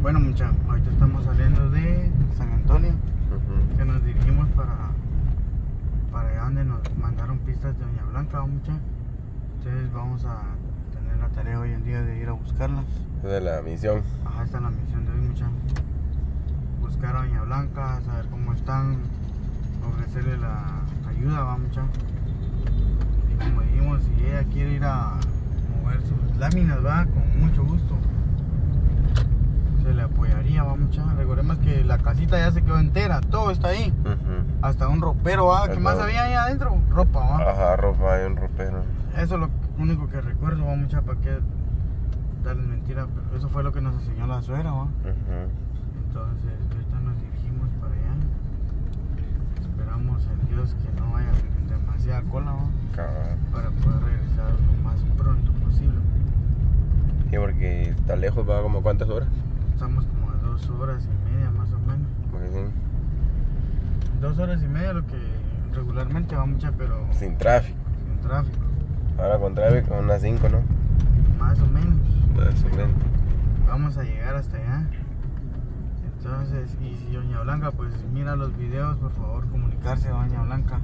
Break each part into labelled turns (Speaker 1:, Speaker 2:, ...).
Speaker 1: Bueno, mucha, ahorita estamos saliendo de San Antonio,
Speaker 2: Ujú.
Speaker 1: que nos dirigimos para para allá donde nos mandaron pistas de Doña Blanca, mucha. Entonces vamos a tener la tarea hoy en día de ir a buscarla.
Speaker 2: Esa es la misión.
Speaker 1: Ajá, esta es la misión de hoy, mucha. Buscar a Doña Blanca, saber cómo están, ofrecerle la ayuda, va, mucha. Y como dijimos, si ella quiere ir a mover sus láminas, va, con mucho gusto. Se le apoyaría, va, mucha. Recordemos que la casita ya se quedó entera, todo está ahí. Hasta un ropero, va. ¿Qué
Speaker 2: Hasta
Speaker 1: más había ahí adentro? Ropa, va.
Speaker 2: Ajá, ropa, hay un ropero.
Speaker 1: Eso es lo único que recuerdo, va, mucha, para qué darles mentira. Pero eso fue lo que nos enseñó la suegra, va. Entonces, ahorita nos dirigimos para allá. Esperamos en Dios que no haya demasiada cola ¿va? Para poder regresar lo más pronto posible.
Speaker 2: Sí, porque está lejos, va como cuántas horas.
Speaker 1: Estamos como a dos horas y media más o menos. Dos horas y media lo que regularmente va mucha, pero
Speaker 2: sin tráfico.
Speaker 1: sin tráfico.
Speaker 2: Ahora con tráfico, unas 5, ¿no?
Speaker 1: Más o menos.
Speaker 2: Más o menos.
Speaker 1: Vamos a llegar hasta allá. Entonces, y si Doña Blanca, pues mira los videos, por favor, comunicarse a Doña Blanca.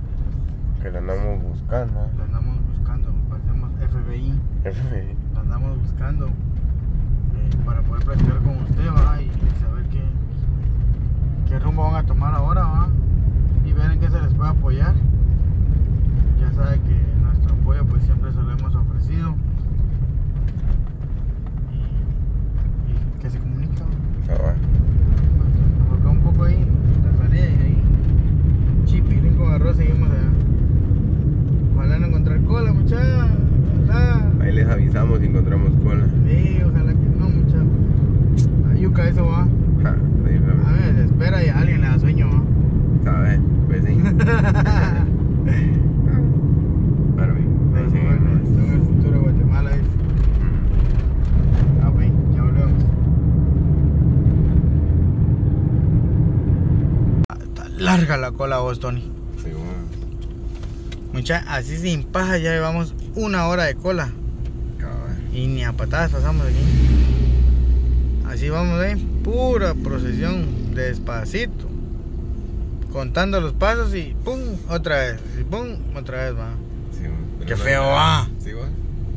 Speaker 2: Que lo andamos buscando.
Speaker 1: La andamos buscando, parecemos FBI.
Speaker 2: ¿eh?
Speaker 1: la andamos buscando eh, para poder platicar con usted y saber qué, qué rumbo van a tomar ahora va y ver en qué se les puede apoyar ya sabe que nuestro apoyo pues siempre se lo hemos ofrecido y, y que se comunica ¿va?
Speaker 2: Cabal.
Speaker 1: Acá un poco ahí la salida y ahí chipilín con arroz seguimos allá ojalá no encontrar cola muchacha ojalá
Speaker 2: Ahí les avisamos si encontramos cola.
Speaker 1: Sí, ojalá que no, mucha. La yuca eso va.
Speaker 2: Ja, ahí
Speaker 1: A
Speaker 2: va.
Speaker 1: ver, se espera y a alguien le da sueño, va.
Speaker 2: ¿Sabes? Pues sí. Pero bien, ahí
Speaker 1: Pero
Speaker 2: seguimos.
Speaker 1: bueno, esto en el futuro de Guatemala es. Ah, güey, ya volvemos. Ah, Está larga la cola vos, Tony.
Speaker 2: Sí, bueno.
Speaker 1: Mucha, así sin paja ya llevamos una hora de cola. Y ni a patadas pasamos aquí. Así vamos, ¿eh? Pura procesión, despacito. Contando los pasos y pum, otra vez. Y pum, otra vez va.
Speaker 2: Sí, bueno.
Speaker 1: Qué feo, va.
Speaker 2: Sí, bueno.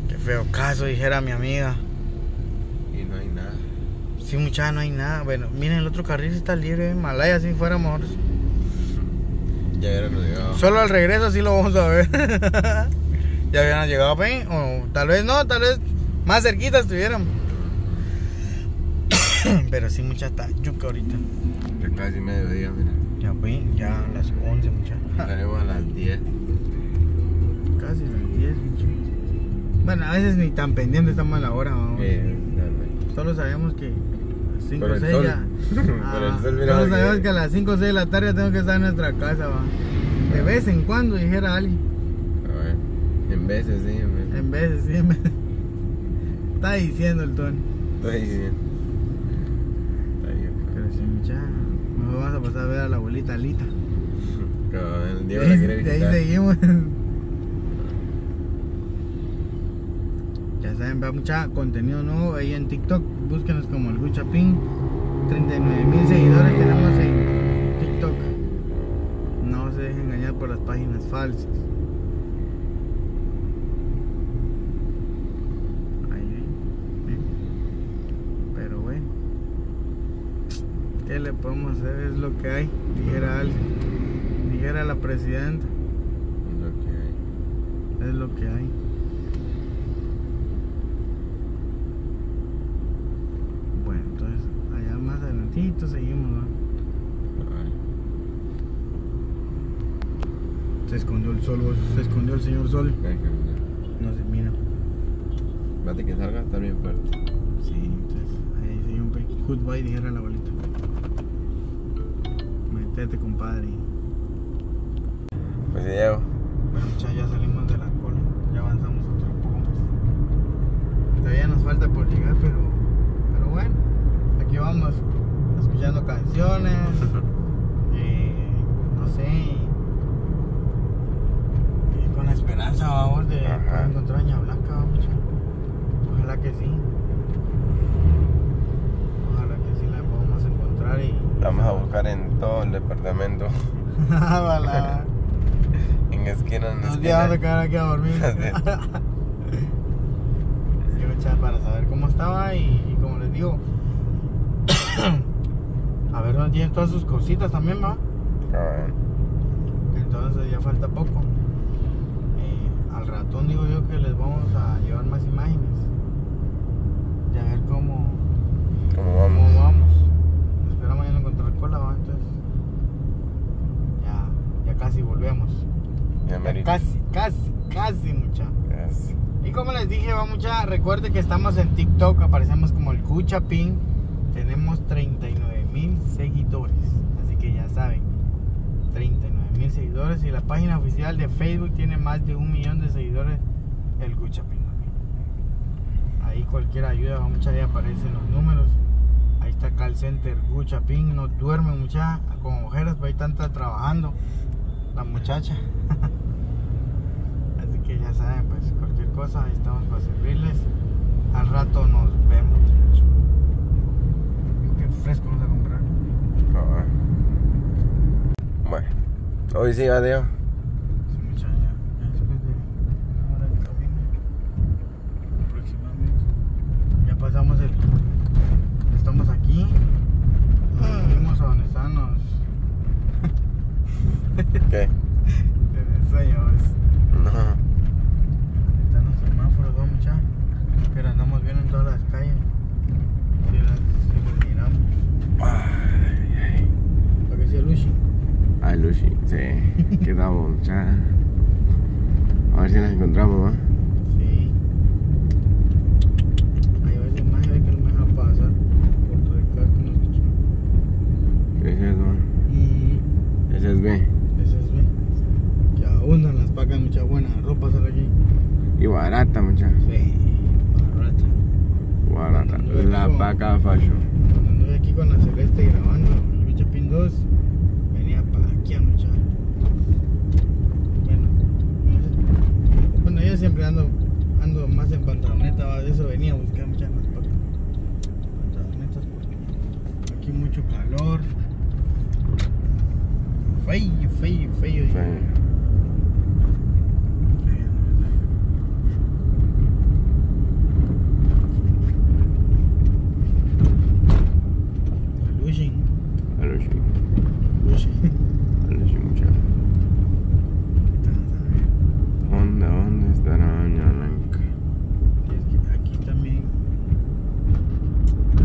Speaker 1: Qué feo caso, dijera mi amiga.
Speaker 2: Y no hay nada.
Speaker 1: Sí, muchacha, no hay nada. Bueno, miren, el otro carril está libre, ¿eh? Malaya, si fuéramos.
Speaker 2: Ya hubiéramos llegado.
Speaker 1: Solo al regreso sí lo vamos a ver. ya habían llegado, ¿ven? O tal vez no, tal vez más cerquita estuviéramos. Pero sí, mucha está yuca ahorita.
Speaker 2: Ya casi mediodía, mira.
Speaker 1: Ya, pues, ya a las 11, muchachos.
Speaker 2: Estaremos a las 10.
Speaker 1: Casi las 10, muchachos. Bueno, a veces ni tan pendiente estamos a la hora, vamos.
Speaker 2: Dale.
Speaker 1: Solo sabemos que a 5
Speaker 2: Por
Speaker 1: o
Speaker 2: el
Speaker 1: 6
Speaker 2: sol.
Speaker 1: ya.
Speaker 2: El
Speaker 1: Ah,
Speaker 2: sol, mira,
Speaker 1: solo
Speaker 2: porque-
Speaker 1: sabemos que a las 5 o 6 de la tarde tengo que estar en nuestra casa, va. De vez en cuando, dijera alguien.
Speaker 2: A ver. En veces, sí, en veces.
Speaker 1: En veces, sí, en veces. Está diciendo el Tony.
Speaker 2: Estoy diciendo. Está bien.
Speaker 1: Pero sí, muchachos. Nos vamos a pasar a ver a la abuelita Alita.
Speaker 2: Cabrón, Diego
Speaker 1: ahí,
Speaker 2: la quiere
Speaker 1: de ahí seguimos. Ya saben, va mucha contenido nuevo ahí en TikTok. Búsquenos como el Guchapín. 39 mil seguidores tenemos en TikTok. No se dejen engañar por las páginas falsas. Ahí. ¿eh? Pero bueno. ¿Qué le podemos hacer? Es lo que hay. Dijera alguien. Dijera la presidenta.
Speaker 2: Lo que hay.
Speaker 1: Es lo que hay. Bueno, entonces allá más seguimos, ¿no? Se escondió el sol, se escondió el señor sol. No se mira.
Speaker 2: Espérate que salga, está bien fuerte.
Speaker 1: Sí, entonces ahí se dio un pe... Goodbye, dijera la abuelita. Metete, compadre.
Speaker 2: Pues Diego.
Speaker 1: Bueno, muchachos, ya salimos de la cola. Ya avanzamos otro poco más. Todavía nos falta por llegar, pero, pero bueno, aquí vamos escuchando canciones. eh, no sé. y con la esperanza, vamos, de
Speaker 2: Ajá.
Speaker 1: poder encontrar a Ña Blanca, vamos. Ojalá que sí. Ojalá que sí la
Speaker 2: Vamos a buscar en todo el departamento. En esquina, en
Speaker 1: Nos días vamos a
Speaker 2: esquina.
Speaker 1: quedar aquí a dormir. para saber cómo estaba y, y como les digo, a ver dónde tienen todas sus cositas también, va. Entonces ya falta poco. Eh, al ratón digo yo que les vamos a llevar más imágenes. Y a ver cómo,
Speaker 2: ¿Cómo
Speaker 1: cómo
Speaker 2: vamos?
Speaker 1: Esperamos ya no encontrar cola, va. Entonces ya, ya casi volvemos.
Speaker 2: Ya
Speaker 1: Ya casi, casi, casi mucha. Y como les dije, va mucha, recuerde que estamos en TikTok, aparecemos como el Cuchapín. Tenemos 39 mil seguidores. Así que ya saben, 39 mil seguidores. Y la página oficial de Facebook tiene más de un millón de seguidores, el Cuchapín. Ahí cualquier ayuda, va mucha, ahí aparecen los números. Ahí está Call Center Guchapín, no duerme mucha, con ojeras, pero ahí están tra- trabajando la muchacha. Así que ya saben, pues cualquier cosa, ahí estamos para servirles. Al rato nos vemos. Qué fresco vamos a comprar.
Speaker 2: Ah. Bueno, hoy sí, Adeo.
Speaker 1: Sí, mucha, ya, ya después de una hora de camino, aproximadamente. Ya pasamos el. Estamos aquí. Fuimos a donde están los.
Speaker 2: ¿Qué?
Speaker 1: de sueños.
Speaker 2: No.
Speaker 1: Están los semáforos, ¿no, mucha? Pero andamos bien en todas las calles. Si las, si las miramos.
Speaker 2: Ay, ay.
Speaker 1: Para que sea Lucy.
Speaker 2: Ay, Lucy, sí. Quedamos, ya. A ver si nos encontramos, ¿va?
Speaker 1: Sí. Hay más ve que no me deja pasar por todo el escucho.
Speaker 2: ¿Qué es eso?
Speaker 1: Y
Speaker 2: Ese es B.
Speaker 1: ese es bien. Que abundan las pacas, mucha buena ropa sale aquí.
Speaker 2: Y barata, mucha.
Speaker 1: Sí, barata.
Speaker 2: Barata. La paca fashion.
Speaker 1: Cuando anduve aquí con la Celeste grabando el Chapín 2, venía para aquí a mucha. Bueno, no sé. bueno, yo siempre ando, más en pantaloneta, de eso venía a buscar muchas más pantalonetas porque aquí mucho calor. Feo, feo, feo.
Speaker 2: Sí.
Speaker 1: Lushing,
Speaker 2: A Lucy.
Speaker 1: Lushing.
Speaker 2: A Lucy, mucha. ¿Dónde, dónde está la doña Blanca?
Speaker 1: Y es que aquí también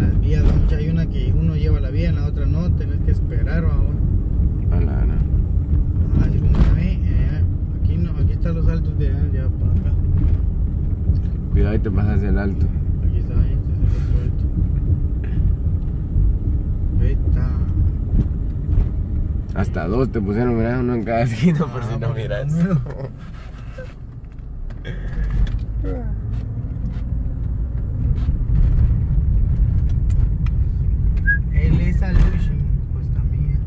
Speaker 1: las vías, ¿no? Mucha- hay una que uno lleva la vía, en la otra no, tenés que esperar, ¿va?
Speaker 2: A la Ana.
Speaker 1: Así como se ve, eh, aquí no, aquí están los altos de allá, ya para acá.
Speaker 2: Cuidado y te pasas el alto.
Speaker 1: Aquí está, ahí, este es el otro alto. Veta.
Speaker 2: Hasta dos te pusieron, mira, uno en cada esquina por
Speaker 1: Ah,
Speaker 2: si no
Speaker 1: por si
Speaker 2: miras.
Speaker 1: no. Él es Alushi, pues también.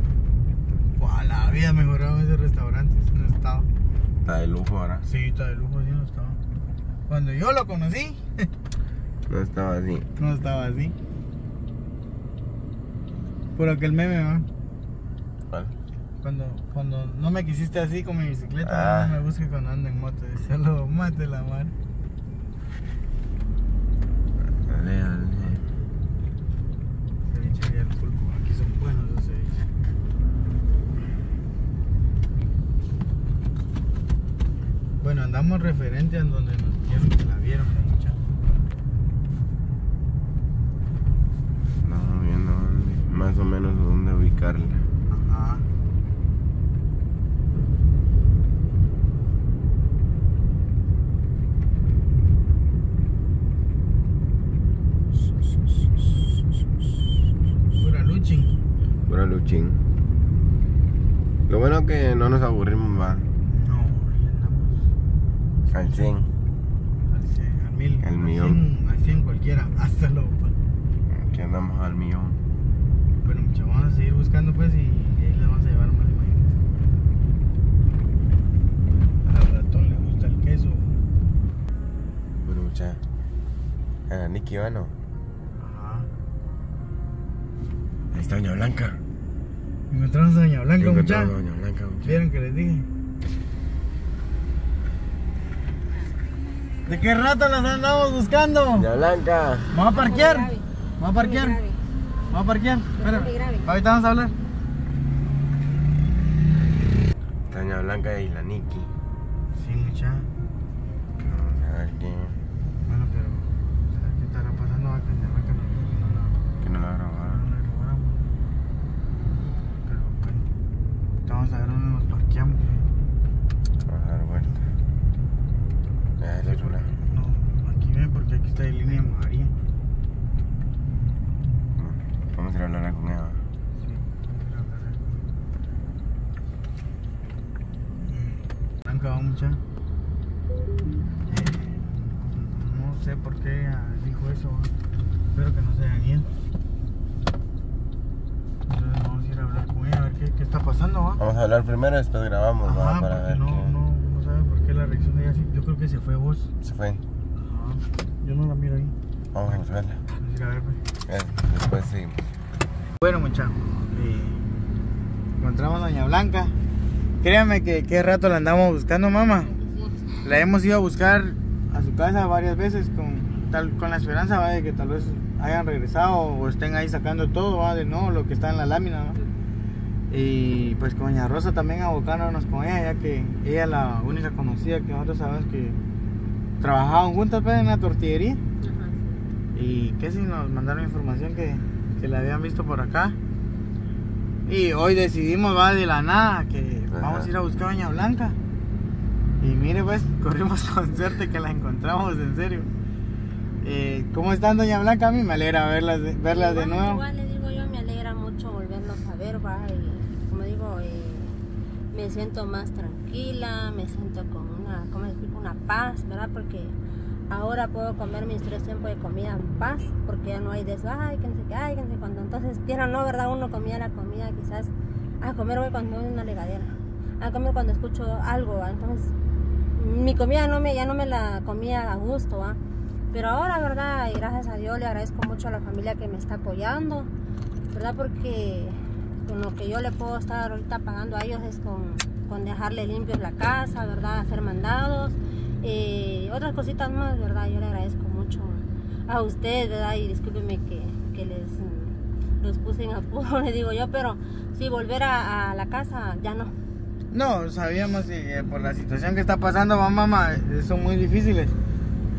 Speaker 1: Buah, la vida mejorado ese restaurante, no estaba.
Speaker 2: Está de lujo ahora.
Speaker 1: Sí, está de lujo, sí no estaba. Cuando yo lo conocí,
Speaker 2: No estaba así.
Speaker 1: no estaba así. Por aquel meme, va.
Speaker 2: ¿Cuál?
Speaker 1: Cuando, cuando no me quisiste así con mi bicicleta,
Speaker 2: Ah.
Speaker 1: no me busques cuando ando en moto. Decía, lo mate la mar.
Speaker 2: Dale, dale.
Speaker 1: El Pulpo. Aquí son buenos los ceviches. Bueno, andamos referente a donde nos dijeron que la vieron, ¿no, muchacho?
Speaker 2: Estamos viendo dónde- más o menos dónde ubicarla.
Speaker 1: Ajá. Pura luching.
Speaker 2: Pura luchín. Lo bueno es que no nos aburrimos más.
Speaker 1: No, ahí andamos.
Speaker 2: Al 100.
Speaker 1: Al 100, al mil.
Speaker 2: Al
Speaker 1: al
Speaker 2: millón.
Speaker 1: 100, al 100 cualquiera. Hasta lo.
Speaker 2: Aquí andamos al millón.
Speaker 1: Bueno, muchachos, vamos a seguir buscando pues y ahí les vamos a llevar más imágenes. Al ratón le gusta el queso.
Speaker 2: Bueno, mucha. Era Nicky Vano.
Speaker 1: Ajá.
Speaker 2: Ahí está Doña Blanca.
Speaker 1: Encontramos a Doña Blanca, mucha.
Speaker 2: Encontramos a Doña Blanca, mucha.
Speaker 1: ¿Vieron que les dije? ¿De qué rato las andamos buscando?
Speaker 2: Doña Blanca.
Speaker 1: ¿Vamos a parquear? ¿Vamos a parquear? ¿Vamos a parquear? Espera. Ahorita vamos a hablar.
Speaker 2: Doña Blanca y la Nikki.
Speaker 1: Sí, mucha.
Speaker 2: Vamos a ver qué.
Speaker 1: Bueno, pero. ¿sabes ¿Qué estará pasando? Va a Doña Blanca no, no, no,
Speaker 2: Que no la
Speaker 1: no,
Speaker 2: grabaron.
Speaker 1: no la grabamos. Pero bueno. ahorita Vamos a ver dónde nos parqueamos.
Speaker 2: Vamos a dar vuelta. Ya, otro lado.
Speaker 1: No, aquí ven porque aquí está de línea María.
Speaker 2: Bueno, Vamos a ir a hablar con ella.
Speaker 1: Sí, vamos a hablar ahí. Blanca mucha. Eh, no sé por qué ella dijo eso. ¿va? Espero que no se hayan ido. Entonces vamos a ir a hablar con ella a ver qué, está pasando, ¿va?
Speaker 2: Vamos a hablar primero y después grabamos, ¿va?
Speaker 1: Ajá,
Speaker 2: Para
Speaker 1: porque
Speaker 2: ver
Speaker 1: no,
Speaker 2: qué.
Speaker 1: no, no sabe por qué la reacción de ella así. Yo creo que se fue vos.
Speaker 2: Se fue.
Speaker 1: Ajá. Yo no la miro ahí.
Speaker 2: Vamos a buscarla.
Speaker 1: Vamos a ver, pues.
Speaker 2: Eh, Después seguimos.
Speaker 1: Bueno, muchachos, encontramos a Doña Blanca. Créanme que qué rato la andamos buscando, mamá. La hemos ido a buscar a su casa varias veces con, tal, con la esperanza ¿va? de que tal vez hayan regresado o estén ahí sacando todo ¿va? de no lo que está en la lámina. ¿va? Y pues con Doña Rosa también abocándonos con ella, ya que ella es la única conocida que nosotros sabemos que trabajaban juntas pues, en la tortillería.
Speaker 3: Ajá.
Speaker 1: Y que si nos mandaron información que, que la habían visto por acá. Y hoy decidimos, va de la nada, que
Speaker 2: Ajá.
Speaker 1: vamos a ir a buscar a Doña Blanca. Y mire, pues, corrimos con suerte que la encontramos, en serio. Eh, ¿Cómo están, Doña Blanca? A mí me alegra verlas de, verlas de
Speaker 3: Igual-
Speaker 1: nuevo.
Speaker 3: Igual le digo yo, me alegra mucho volverlos a ver, va, y como digo, eh, me siento más tranquila, me siento con una. Una paz, ¿verdad? Porque ahora puedo comer mis tres tiempos de comida en paz, porque ya no hay de ay, que no sé qué, ay, que no sé cuándo. Entonces, quiera o no, ¿verdad? Uno comía la comida quizás, a comer hoy cuando hay una legadera, a comer cuando escucho algo, ¿va? Entonces, mi comida no me, ya no me la comía a gusto, ¿va? Pero ahora, ¿verdad? Y gracias a Dios le agradezco mucho a la familia que me está apoyando, ¿verdad? Porque con lo que yo le puedo estar ahorita pagando a ellos es con, con dejarle limpios la casa, ¿verdad? Hacer mandados, eh, otras cositas más, ¿verdad? Yo le agradezco mucho a ustedes, ¿verdad? Y discúlpenme que, que les mm, los puse en apuro, le digo yo, pero sí, volver a, la casa ya no.
Speaker 1: No, sabíamos que eh, por la situación que está pasando, mamá, eh, son muy difíciles.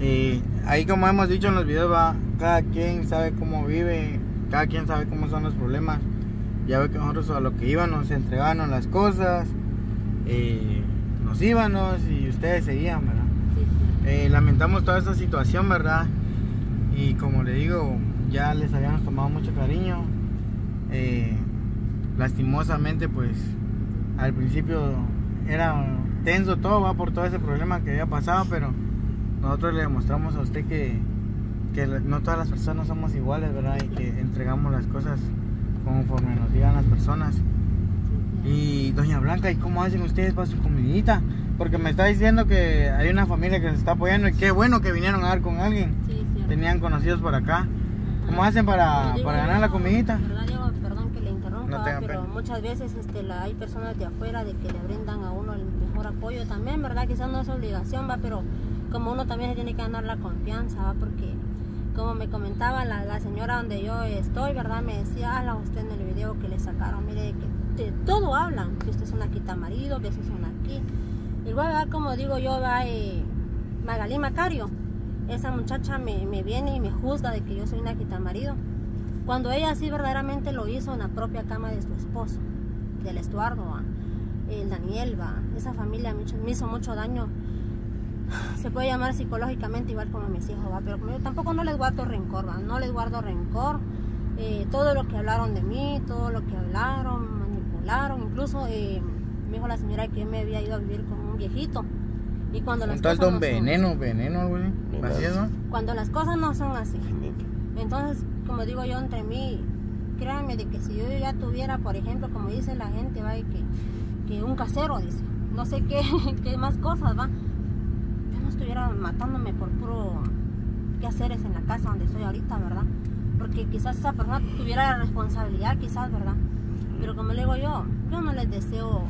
Speaker 1: Y ahí como hemos dicho en los videos, cada quien sabe cómo vive, cada quien sabe cómo son los problemas. Ya ve que nosotros a lo que íbamos, entregábamos las cosas, eh, nos íbamos y ustedes seguían, ¿verdad?
Speaker 3: Sí, sí.
Speaker 1: Eh, lamentamos toda esta situación, ¿verdad? Y como le digo, ya les habíamos tomado mucho cariño. Eh, lastimosamente, pues al principio era tenso todo, va por todo ese problema que había pasado, pero nosotros le demostramos a usted que, que no todas las personas somos iguales, ¿verdad? Y que entregamos las cosas conforme nos digan las personas. Y doña Blanca, ¿y cómo hacen ustedes para su comidita? Porque me está diciendo que hay una familia que se está apoyando y qué bueno que vinieron a dar con alguien.
Speaker 3: Sí.
Speaker 1: Tenían conocidos por acá. ¿Cómo hacen para,
Speaker 3: digo
Speaker 1: para ganar la comidita?
Speaker 3: Perdón que le interrumpa,
Speaker 1: No
Speaker 3: pero
Speaker 1: pena.
Speaker 3: muchas veces este, la, hay personas de afuera de que le brindan a uno el mejor apoyo también, ¿verdad? Quizás no es obligación, va, pero como uno también se tiene que ganar la confianza, va, porque como me comentaba la, señora donde yo estoy, ¿verdad? Me decía, habla usted en el video que le sacaron, mire, que de todo hablan, que usted es una quita marido, que usted es una aquí. Igual, ¿verdad? como digo yo, va, eh, Magalí Macario, esa muchacha me, me viene y me juzga de que yo soy una quita marido. Cuando ella sí verdaderamente lo hizo en la propia cama de su esposo, del Estuardo, ¿va? el Daniel, ¿va? esa familia me hizo mucho daño. Se puede llamar psicológicamente igual como mis hijos, ¿va? pero yo tampoco no les guardo rencor, ¿va? no les guardo rencor. Eh, todo lo que hablaron de mí, todo lo que hablaron, manipularon, incluso eh, me dijo la señora que me había ido a vivir con un viejito. Y cuando las
Speaker 1: Entonces,
Speaker 3: cosas
Speaker 1: don
Speaker 3: no son
Speaker 1: veneno, así.
Speaker 2: Veneno.
Speaker 1: ¿no?
Speaker 3: cuando las cosas no son así. Entonces, como digo yo, entre mí, créanme de que si yo ya tuviera, por ejemplo, como dice la gente, va, y que, que un casero, dice, no sé qué, qué más cosas, va, estuviera matándome por puro quehaceres en la casa donde estoy ahorita, ¿verdad? Porque quizás esa persona tuviera la responsabilidad, quizás, ¿verdad? Pero como le digo yo, yo no les deseo,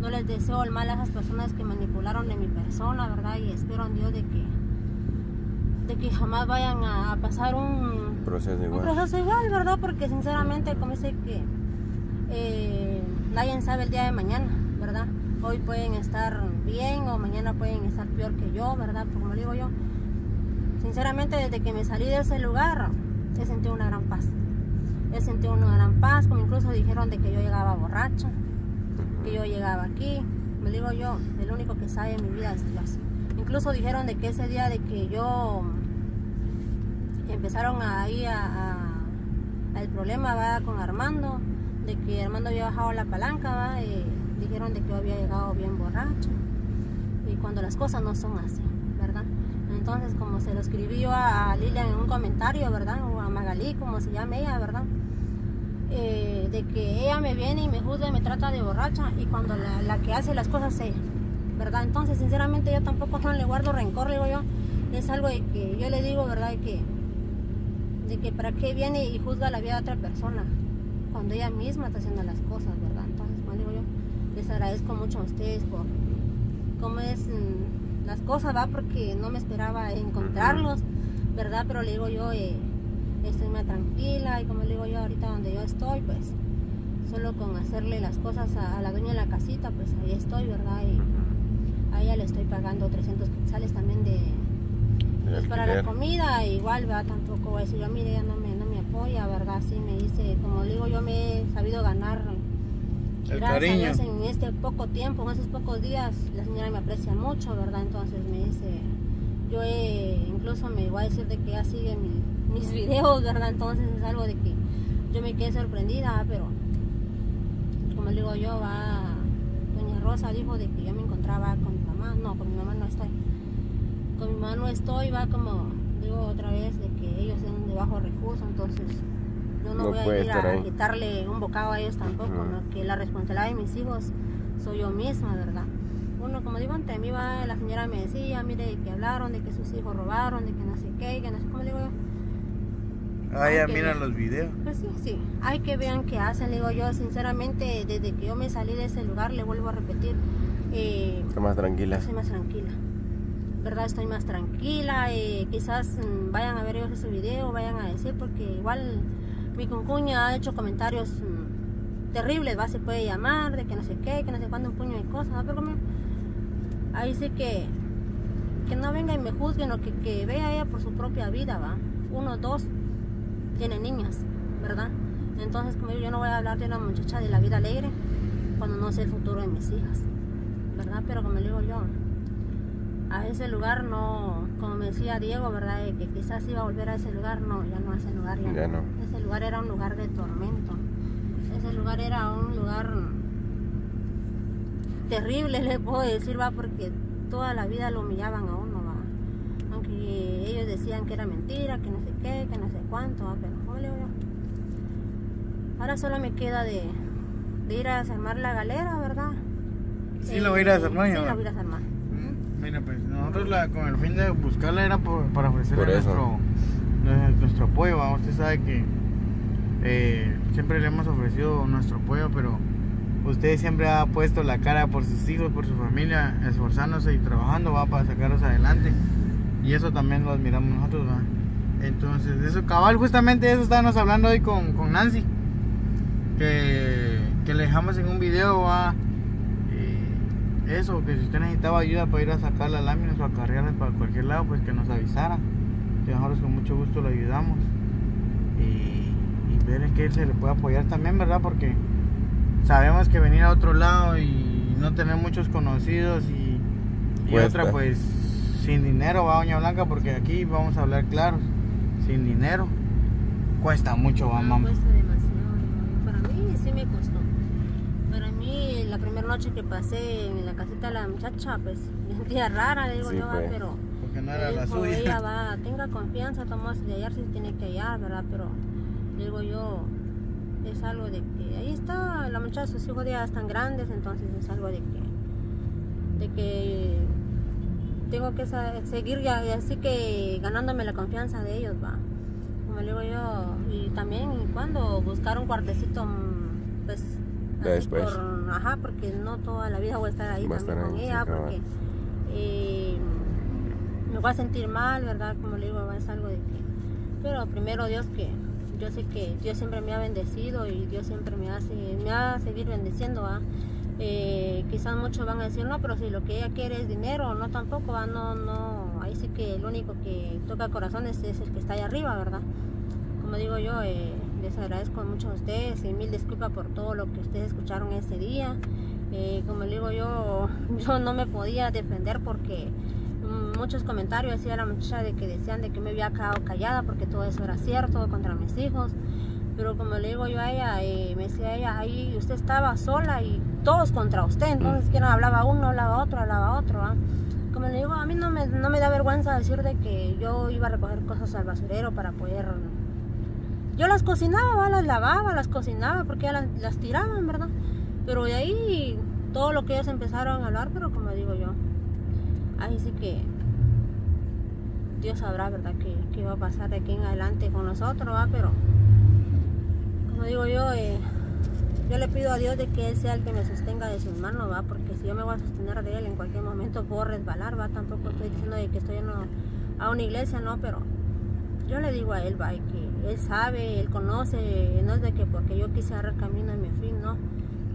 Speaker 3: no les deseo el mal a esas personas que manipularon de mi persona, ¿verdad? Y espero en Dios de que, de que jamás vayan a, a pasar un
Speaker 2: Proceso
Speaker 3: un
Speaker 2: igual.
Speaker 3: proceso igual, ¿verdad? Porque sinceramente, como dice que eh, nadie sabe el día de mañana, ¿verdad? Hoy pueden estar bien o mañana pueden estar peor que yo, ¿verdad? Como digo yo, sinceramente desde que me salí de ese lugar he sentido una gran paz. He sentido una gran paz, como incluso dijeron de que yo llegaba borracha, que yo llegaba aquí. Me digo yo, el único que sabe mi vida es Dios. Incluso dijeron de que ese día de que yo empezaron ahí a, a- el problema va con Armando, de que Armando había bajado la palanca, ¿va? Dijeron de que yo había llegado bien borracho. Y cuando las cosas no son así, ¿verdad? Entonces, como se lo escribí yo a, Lilian en un comentario, ¿verdad? O a Magalí, como se llama ella, ¿verdad? Eh, de que ella me viene y me juzga y me trata de borracha y cuando la, que hace las cosas es ella, ¿verdad? Entonces, sinceramente, yo tampoco no le guardo rencor, digo yo. Es algo de que yo le digo, ¿verdad? De que, de que para qué viene y juzga la vida de otra persona cuando ella misma está haciendo las cosas, ¿verdad? Entonces, como digo yo, les agradezco mucho a ustedes por cómo es mm, las cosas, ¿va? Porque no me esperaba encontrarlos, ¿verdad? Pero le digo yo, eh, estoy más tranquila y como le digo yo, ahorita donde yo estoy, pues solo con hacerle las cosas a, a la dueña de la casita, pues ahí estoy, ¿verdad? Y a ella le estoy pagando 300 quetzales también de, pues para la comida, igual, ¿verdad? Tampoco voy a decir yo, mire, ella no me, no me apoya, ¿verdad? Sí, me dice, como le digo, yo me he sabido ganar,
Speaker 1: El
Speaker 3: gracias a
Speaker 1: cariño.
Speaker 3: Dios, en este poco tiempo, en esos pocos días, la señora me aprecia mucho, ¿verdad? Entonces me dice, yo he- incluso me voy a decir de que ella sigue mi- mis videos, ¿verdad? Entonces es algo de que yo me quedé sorprendida, pero como le digo yo, va, doña Rosa dijo de que yo me encontraba con mi mamá, no, con mi mamá no estoy con mi mamá no estoy, va como digo otra vez, de que ellos tienen de bajo recurso, entonces yo no,
Speaker 2: No
Speaker 3: voy a ir a
Speaker 2: ahí.
Speaker 3: quitarle un bocado a ellos tampoco. ¿no? que la responsabilidad de mis hijos soy yo misma, ¿verdad? Uno, como digo, ante mí va, la señora me decía, mire, que hablaron de que sus hijos robaron, de que no sé qué, que no sé cómo digo yo.
Speaker 1: Ah, ya miran los videos.
Speaker 3: Pues sí, sí, hay que vean qué hacen, digo yo, sinceramente, desde que yo me salí de ese lugar, le vuelvo a repetir, eh,
Speaker 2: Está más tranquila.
Speaker 3: estoy más tranquila. ¿Verdad? Estoy más tranquila. eh, quizás mm, vayan a ver ellos ese video, vayan a decir, porque igual mi concuña ha hecho comentarios mm, terribles, ¿va? Se puede llamar, de que no sé qué, que no sé cuándo, un puño de cosas. Pero como, ahí sí que, que no venga y me juzguen, o que, que vea ella por su propia vida, ¿va? Uno, dos, tiene niñas, ¿verdad? Entonces, como digo, yo no voy a hablar de una muchacha de la vida alegre cuando no sé el futuro de mis hijas, ¿verdad? Pero como le digo yo, a ese lugar no, como me decía Diego, ¿verdad? De que quizás iba a volver a ese lugar, no, ya no a ese lugar, ya,
Speaker 2: Ya
Speaker 3: no.
Speaker 2: no.
Speaker 3: Ese lugar era un lugar de tormento. Ese lugar era un lugar terrible, le puedo decir, va, porque toda la vida lo humillaban a uno, va. Aunque ellos decían que era mentira, que no sé qué, que no sé cuánto, va, pero ¿cómo le digo yo? Ahora solo me queda de, de ir a desarmar la galera, ¿verdad?
Speaker 1: Sí, lo voy a ir a desarmar,
Speaker 3: Sí,
Speaker 1: ya
Speaker 3: lo voy a ir a desarmar.
Speaker 1: Mira, pues nosotros la, con el fin de buscarla era por- para ofrecerle
Speaker 2: Por
Speaker 1: nuestro, nue- nuestro apoyo. ¿va? Usted sabe que eh, siempre le hemos ofrecido nuestro apoyo, pero usted siempre ha puesto la cara por sus hijos, por su familia, esforzándose y trabajando va para sacarlos adelante. Y eso también lo admiramos nosotros. ¿va? Entonces, eso cabal, justamente eso estábamos hablando hoy con, con Nancy. Que, que le dejamos en un video, va. Eso, que si usted necesitaba ayuda para ir a sacar las láminas o a cargarlas para cualquier lado, pues que nos avisara. Que nosotros con mucho gusto lo ayudamos. Y, y ver en qué se le puede apoyar también, ¿verdad? Porque sabemos que venir a otro lado y no tener muchos conocidos y, otra pues sin dinero va Doña Blanca porque aquí vamos a hablar claros, sin dinero cuesta mucho va
Speaker 3: No,
Speaker 1: mamá.
Speaker 3: cuesta demasiado. Para mí sí me costó. La primera noche que pasé en la casita de la muchacha, pues me sentía rara, le digo
Speaker 2: Sí,
Speaker 3: yo,
Speaker 2: pues.
Speaker 3: pero
Speaker 1: Porque no
Speaker 3: le
Speaker 1: era la
Speaker 3: dijo
Speaker 1: suya.
Speaker 3: ella va, tenga confianza, Tomás, de hallar si tiene que hallar, ¿verdad? Pero le digo yo, es algo de que ahí está, la muchacha, sus hijos ya están grandes, entonces es algo de que, de que tengo que seguir ya, y así que ganándome la confianza de ellos, va. Como le digo yo, y también cuando buscar un cuartecito mm, pues Así
Speaker 2: después.
Speaker 3: por- ajá, porque no toda la vida voy a estar ahí también con
Speaker 2: ahí, sí,
Speaker 3: ella, porque eh, me voy a sentir mal, ¿verdad? Como le digo, es algo de que... Pero primero Dios que yo sé que Dios siempre me ha bendecido y Dios siempre me hace, me va a seguir bendiciendo, ¿va? Eh, quizás muchos van a decir, no, pero si lo que ella quiere es dinero, no tampoco, ¿va? No, no, ahí sí que el único que toca corazones es el que está ahí arriba, ¿verdad? Como digo yo, eh, les agradezco mucho a ustedes y mil disculpas por todo lo que ustedes escucharon ese día. Eh, como le digo yo, yo no me podía defender porque mm, muchos comentarios decía la muchacha de que decían de que me había quedado callada porque todo eso era cierto contra mis hijos. Pero como le digo yo a ella, eh, me decía ella, ahí usted estaba sola y todos contra usted, entonces que no hablaba uno, hablaba otro, hablaba otro. ¿ah? Como le digo, a mí no me, no me da vergüenza decir de que yo iba a recoger cosas al basurero para poder... Yo las cocinaba, las lavaba, las cocinaba porque ya las, tiraban, ¿verdad? Pero de ahí todo lo que ellos empezaron a hablar, pero como digo yo, ahí sí que Dios sabrá, ¿verdad? Que, que va a pasar de aquí en adelante con nosotros, ¿va? Pero como digo yo, eh, yo le pido a Dios de que Él sea el que me sostenga de sus manos, ¿va? Porque si yo me voy a sostener de Él, en cualquier momento puedo resbalar, ¿va? Tampoco estoy diciendo de que estoy en a una iglesia, ¿no? Pero yo le digo a Él, ¿va? Que Él sabe, Él conoce, no es de que porque yo quise agarrar camino y me fui, ¿no?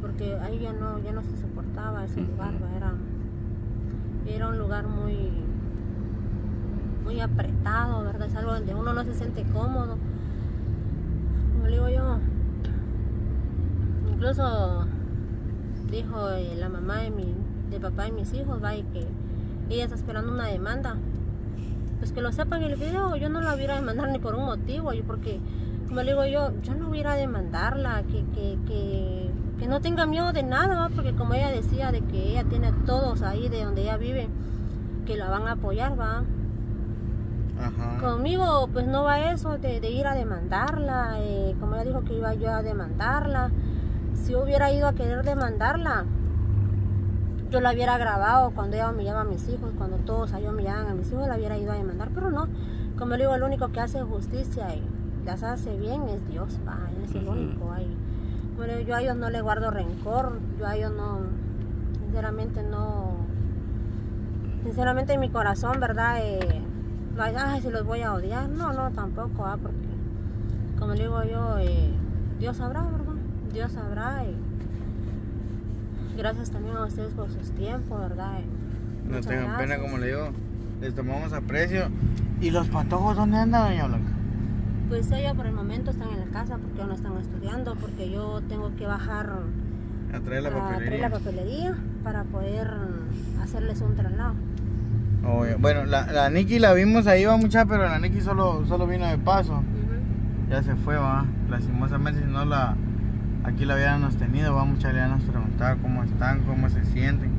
Speaker 3: Porque ahí ya no, ya no se soportaba ese lugar, ¿va? Era, era un lugar muy, muy apretado, ¿verdad? Es algo donde uno no se siente cómodo. Como le digo yo, incluso dijo eh, la mamá de mi de papá de mis hijos va y que ella está esperando una demanda pues que lo sepan el video yo no la hubiera a demandar ni por un motivo yo porque como le digo yo yo no hubiera a demandarla que, que, que, que no tenga miedo de nada ¿va? porque como ella decía de que ella tiene todos ahí de donde ella vive que la van a apoyar va
Speaker 1: Ajá.
Speaker 3: Conmigo pues no va eso de, de ir a demandarla, eh, como ella dijo que iba yo a demandarla. Si hubiera ido a querer demandarla, yo la hubiera grabado cuando ella humillaba a mis hijos, cuando todos ahí humillaban a mis hijos, la hubiera ido a demandar, pero no. Como le digo, el único que hace justicia y las hace bien es Dios, va, Él es el único ahí. Digo, yo a ellos no le guardo rencor, yo a ellos no, sinceramente no, sinceramente en mi corazón, ¿verdad? Eh, ay, si los voy a odiar. No, no, tampoco, ah, porque como le digo yo, eh, Dios sabrá, ¿verdad? Dios sabrá y gracias también a ustedes por sus tiempos, ¿verdad? Eh,
Speaker 1: No
Speaker 3: muchas
Speaker 1: tengan pena, como le digo. Les tomamos aprecio. ¿Y los patojos dónde andan, doña Blanca?
Speaker 3: Pues ellos por el momento están en la casa porque aún no están estudiando, porque yo tengo que bajar
Speaker 1: A traer la
Speaker 3: a traer
Speaker 1: papelería.
Speaker 3: la papelería para poder hacerles un traslado.
Speaker 1: Bueno, la, la Nikki la vimos ahí, va mucha, pero la Nikki solo, solo vino de paso. Ya se fue, va. Lastimosamente, si no la. Aquí la hubiéramos tenido, va. Mucha le nos preguntaba cómo están, cómo se sienten.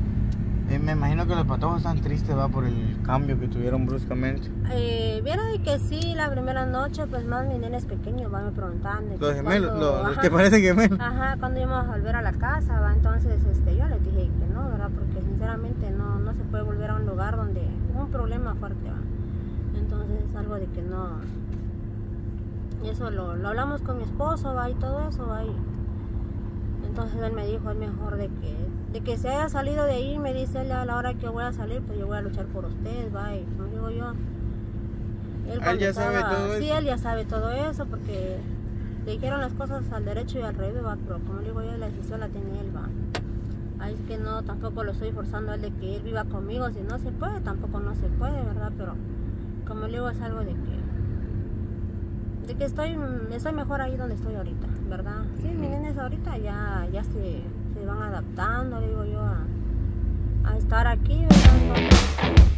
Speaker 1: Eh, me imagino que los patojos están tristes, va, por el cambio que tuvieron bruscamente.
Speaker 3: Eh, Viera de que sí, la primera noche, pues más mis nenes pequeños van me preguntaban.
Speaker 1: Los gemelos, los, los que parecen gemelos.
Speaker 3: Ajá, cuando íbamos a volver a la casa, va. Entonces, este, yo les dije que no, ¿verdad? Porque sinceramente no, no se puede volver a un lugar donde un problema fuerte, va. Entonces es algo de que no. Y eso lo, lo hablamos con mi esposo, va, y todo eso, va. Y entonces él me dijo, es mejor de que, de que se haya salido de ahí, me dice él a la hora que voy a salir, pues yo voy a luchar por ustedes, va. Y como digo yo. Él cuando
Speaker 1: ya sabe
Speaker 3: estaba-
Speaker 1: todo
Speaker 3: Sí,
Speaker 1: eso.
Speaker 3: él ya sabe todo eso, porque le dijeron las cosas al derecho y al revés, va, pero como digo yo, la decisión la tiene él, va. Ahí es que no, tampoco lo estoy forzando a él de que él viva conmigo, si no se puede, tampoco no se puede, ¿verdad? Pero como le digo, es algo de que de que estoy, estoy mejor ahí donde estoy ahorita, ¿verdad? Sí, mis nenes ahorita ya, ya se, se van adaptando, digo yo, a, a estar aquí, ¿verdad?